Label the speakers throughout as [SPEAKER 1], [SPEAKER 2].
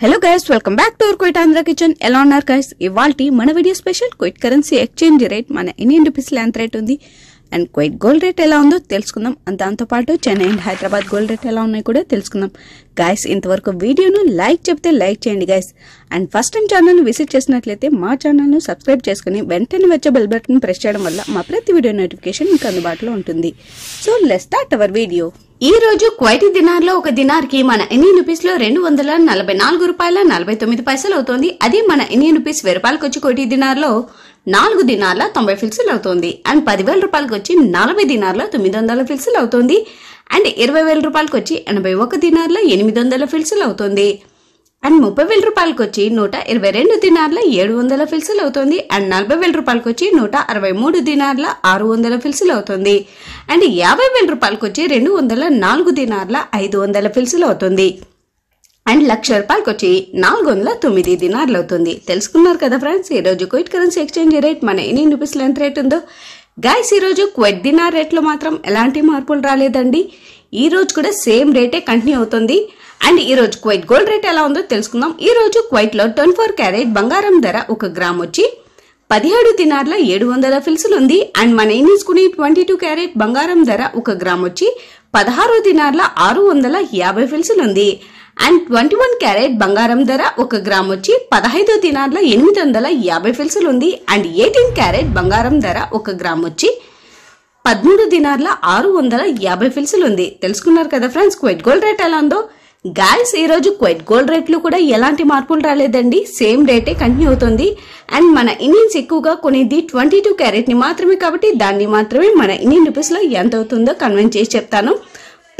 [SPEAKER 1] Hello guys welcome back to our quit Andhra kitchen ఎలా ఉన్నారు guys ఇవాల్టి మన video special quit currency exchange rate మన Indian rupees ఎంత రేట్ ఉంది? అండ్ క్వైట్ గోల్డ్ రేట్ ఎలా ఉందో తెలుసుకుందాం. దాంతోపాటు Chennai and Hyderabad gold rate ఎలా ఉన్నాయి కూడా తెలుసుకుందాం. గైస్ ఇంతవరకు వీడియోను లైక్ చెప్తే లైక్ చేయండి గైస్ అండ్ ఫస్ట్ టైం ఛానల్ని విజిట్ చేసినట్లయితే మా ఛానల్ను సబ్స్క్రైబ్ చేసుకుని వెంటనే వచ్చే బెల్ బటన్ ప్రెస్ చేయడం వల్ల మా ప్రతి వీడియో నోటిఫికేషన్ మీకు అందుబాటులో ఉంటుంది. So let's start our video ఈ రోజు క్వైటీ దినార్లో ఒక దినార్కి మన ఇండియన్ రూపీస్లో రెండు వందల నలభై నాలుగు రూపాయల నలభై తొమ్మిది పైసలు అవుతోంది. అదే మన ఇండియన్ రూపీస్ వెయ్యి రూపాయలకు వచ్చి కోటి దినార్లో నాలుగు దినార్ల తొంభై ఫిల్సులు అవుతుంది. అండ్ పదివేల రూపాయలకు వచ్చి నలభై దినార్ల తొమ్మిది వందల ఫిల్సులు అవుతుంది. అండ్ ఇరవై వేల రూపాయలకు వచ్చి ఎనభై ఒక దినార్ల ఎనిమిది వందల ఫిల్సులు అవుతుంది. అండ్ ముప్పై వేల రూపాయలకు వచ్చి నూట ఇరవై రెండు దినార్ల ఏడు వందల ఫిల్సులు అవుతుంది. అండ్ నలభై వేల రూపాయలకు వచ్చి నూట అరవై మూడు దినార్ల ఆరు వందల ఫిల్సులు అవుతుంది. అండ్ యాభై వేల రూపాయలకు వచ్చి రెండు వందల నాలుగు దినార్ల ఐదు వందల ఫిల్సులు అవుతుంది. అండ్ లక్ష రూపాయలకు వచ్చి నాలుగు వందల తొమ్మిది దినార్లు అవుతుంది. తెలుసుకున్నారు కదా ఫ్రెండ్స్ ఈ రోజు క్వైట్ కరెన్సీ ఎక్స్చేంజ్ రేట్ మన ఎన్ని రూపీస్లో ఎంత రేట్ ఉందో? గాయస్ ఈరోజు క్వైట్ దినార్ రేట్లో మాత్రం ఎలాంటి మార్పులు రాలేదండి. ఈ రోజు కూడా సేమ్ రేటే కంటిన్యూ అవుతుంది. అండ్ ఈ రోజు క్వైట్ గోల్డ్ రేట్ ఎలా ఉందో తెలుసుకుందాం. ఈ రోజు క్వైట్లో ట్వంటీ ఫోర్ క్యారెట్ బంగారం ధర ఒక గ్రామ్ వచ్చి పదిహేడు దినార్ల ఏడు వందల ఫిల్సులు ఉంది. అండ్ మన ఏం తీసుకుని ట్వంటీ టూ క్యారెట్ బంగారం ధర ఒక గ్రామ్ వచ్చి పదహారు దినార్ల ఆరు వందల యాభై ఫిల్సులు ఉంది. అండ్ ట్వంటీ వన్ క్యారెట్ బంగారం ధర ఒక గ్రామ్ వచ్చి పదహైదు దినార్ల ఎనిమిది వందల యాభై ఫిల్సులు ఉంది. అండ్ ఎయిటీన్ క్యారెట్ బంగారం ధర ఒక గ్రామ్ వచ్చి పదమూడు దినార్ల ఆరు వందల యాభై ఫిల్సులు ఉంది. తెలుసుకున్నారు కదా ఫ్రెండ్స్ క్వైట్ గోల్డ్ రేట్ ఎలా ఉందో? గాయస్ ఈరోజు క్వైట్ గోల్డ్ రేట్లు కూడా ఎలాంటి మార్పులు రాలేదండి. సేమ్ రేటే కంటిన్యూ అవుతుంది. అండ్ మన ఇండియన్స్ ఎక్కువగా కొనేది ట్వంటీ టూ క్యారెట్ని మాత్రమే కాబట్టి దాన్ని మాత్రమే మన ఇండియన్ రూపీస్లో ఎంత అవుతుందో కన్వెన్స్ చేసి చెప్తాను.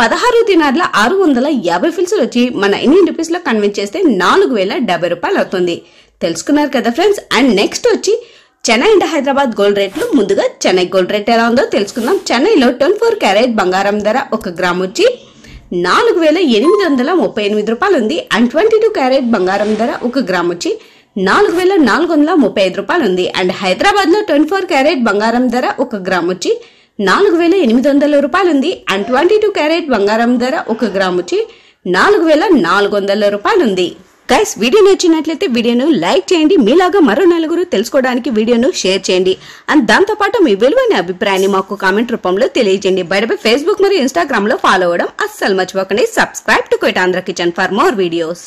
[SPEAKER 1] పదహారు దినార్ల ఆరు వందల యాభై ఫిల్సులు వచ్చి మన ఇండియన్ రూపీస్లో కన్వెన్స్ చేస్తే నాలుగు వేల డెబ్బై రూపాయలు అవుతుంది. తెలుసుకున్నారు కదా ఫ్రెండ్స్ అండ్ నెక్స్ట్ వచ్చి చెన్నై అండ్ హైదరాబాద్ గోల్డ్ రేట్లు ముందుగా చెన్నై గోల్డ్ రేట్ ఎలా ఉందో తెలుసుకుందాం. చెన్నైలో ట్వంటీ ఫోర్ క్యారెట్ బంగారం ధర ఒక గ్రామ్ వచ్చి నాలుగు వేల ఎనిమిది వందల ముప్పై ఎనిమిది రూపాయలు ఉంది. అండ్ ట్వంటీ టూ క్యారెట్ బంగారం ధర ఒక గ్రామ్ వచ్చి నాలుగు వేల నాలుగు వందల ముప్పై ఐదు రూపాయలు ఉంది. అండ్ హైదరాబాద్లో ట్వంటీ ఫోర్ క్యారెట్ బంగారం ధర ఒక గ్రామ్ వచ్చి నాలుగు వేల ఎనిమిది వందల రూపాయలు ఉంది. అండ్ ట్వంటీ టూ క్యారెట్ బంగారం ధర ఒక గ్రామ్ వచ్చి నాలుగు వేల నాలుగు వందల రూపాయలు ఉంది. గైస్ వీడియో నచ్చినట్లయితే వీడియోను లైక్ చేయండి. మీలాగా మరో నలుగురు తెలుసుకోవడానికి వీడియోను షేర్ చేయండి. అండ్ దాంతోపాటు మీ విలువైన అభిప్రాయాన్ని మాకు కామెంట్ రూపంలో తెలియజేయండి. బయటపై ఫేస్బుక్ మరియు ఇన్స్టాగ్రామ్లో ఫాలో అవ్వడం అస్సలు మర్చిపోకండి. Subscribe to quit Andhra kitchen for more videos